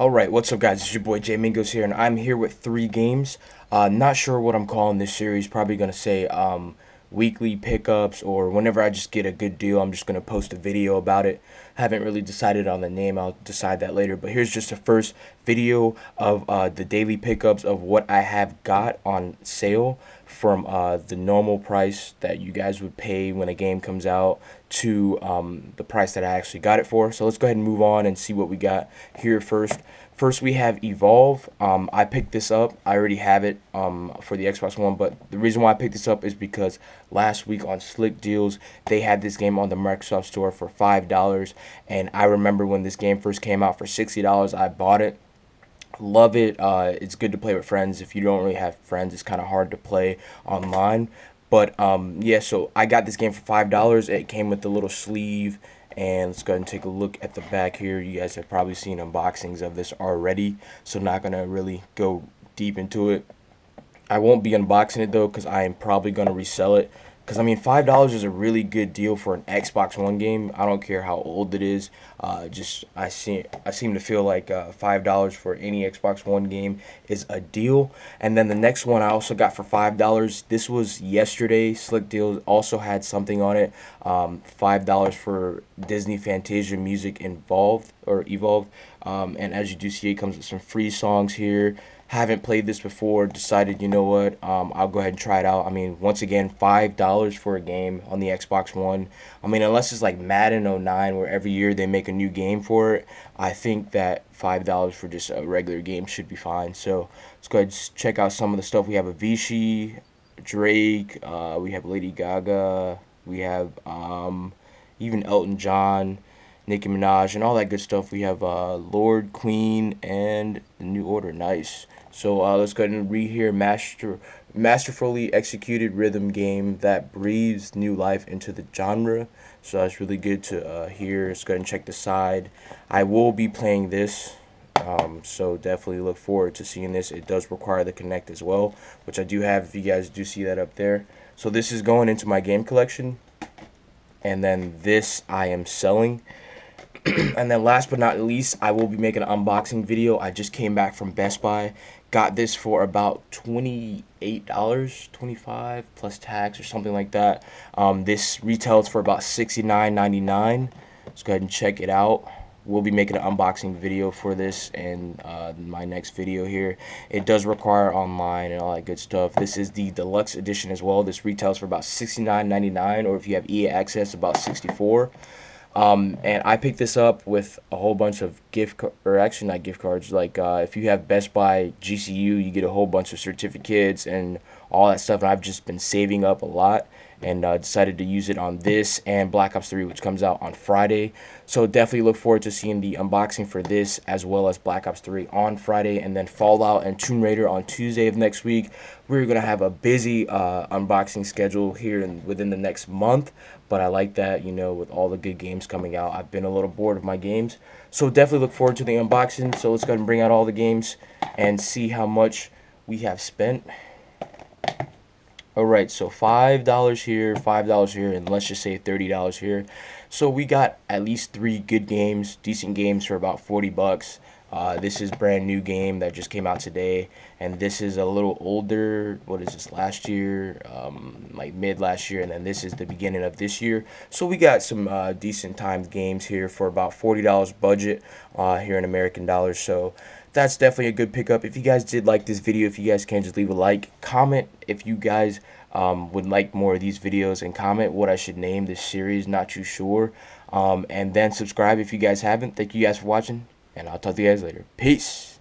Alright, what's up guys, it's your boy Jay Mingos here, and I'm here with three games. Uh, not sure what I'm calling this series, probably to say um, weekly pickups, or whenever I just get a good deal, I'm just to post a video about it. Haven't really decided on the name, I'll decide that later, but here's just the first video of uh, the daily pickups of what I have got on sale from uh, the normal price that you guys would pay when a game comes out to um, the price that I actually got it for. So let's go ahead and move on and see what we got here first. First, we have Evolve. Um, I picked this up. I already have it um, for the Xbox One, but the reason why I picked this up is because last week on Slick Deals, they had this game on the Microsoft Store for $5. And I remember when this game first came out for $60, I bought it love it. Uh, it's good to play with friends. If you don't really have friends, it's kind of hard to play online. But um, yeah, so I got this game for five dollars. It came with the little sleeve, and let's go ahead and take a look at the back here. You guys have probably seen unboxings of this already, so not gonna really go deep into it. I won't be unboxing it though, because I am probably gonna resell it because I mean, five dollars is a really good deal for an Xbox One game. I don't care how old it is. Uh, just I see I seem to feel like uh, five dollars for any Xbox One game is a deal. And then the next one I also got for five dollars. This was yesterday. Slick Deals also had something on it. Um, five dollars for Disney Fantasia music involved or evolved. Um, and as you do see, it comes with some free songs here haven't played this before, decided, you know what, um, I'll go ahead and try it out. I mean, once again, $5 for a game on the Xbox One. I mean, unless it's like Madden 09, where every year they make a new game for it, I think that $5 for just a regular game should be fine. So let's go ahead and check out some of the stuff. We have Avicii, Drake, uh, we have Lady Gaga, we have um, even Elton John. Nicki Minaj and all that good stuff. We have uh, Lorde, Queen, and the New Order. Nice. So uh, let's go ahead and read here. Master, masterfully executed rhythm game that breathes new life into the genre. So that's really good to uh, hear. Let's go ahead and check the side. I will be playing this. Um, so definitely look forward to seeing this. It does require the Kinect as well, which I do have if you guys do see that up there. So this is going into my game collection. And then this I am selling. and then last but not least, I will be making an unboxing video. I just came back from Best Buy. Got this for about $28, 25 plus tax or something like that. Um, this retails for about $69.99. Let's go ahead and check it out. We'll be making an unboxing video for this in uh, my next video here. It does require online and all that good stuff. This is the deluxe edition as well. This retails for about $69.99 or if you have EA access, about 64 um, and I picked this up with a whole bunch of gift, or actually not gift cards. Like uh, if you have Best Buy GCU, you get a whole bunch of certificates and all that stuff. And I've just been saving up a lot and uh, decided to use it on this and Black Ops 3, which comes out on Friday. So definitely look forward to seeing the unboxing for this as well as Black Ops 3 on Friday and then Fallout and Tomb Raider on Tuesday of next week. We're going to have a busy uh, unboxing schedule here in, within the next month, but I like that, you know, with all the good games coming out. I've been a little bored of my games. So definitely look forward to the unboxing. So let's go and bring out all the games and see how much we have spent. Alright, so $5 here, $5 here, and let's just say $30 here. So we got at least three good games, decent games for about 40 bucks. Uh, this is brand new game that just came out today, and this is a little older. What is this? Last year, um, like mid last year, and then this is the beginning of this year. So we got some uh, decent timed games here for about forty dollars budget uh, here in American dollars. So that's definitely a good pickup. If you guys did like this video, if you guys can just leave a like, comment if you guys um, would like more of these videos, and comment what I should name this series. Not too sure. Um, and then subscribe if you guys haven't. Thank you guys for watching, and I'll talk to you guys later. Peace.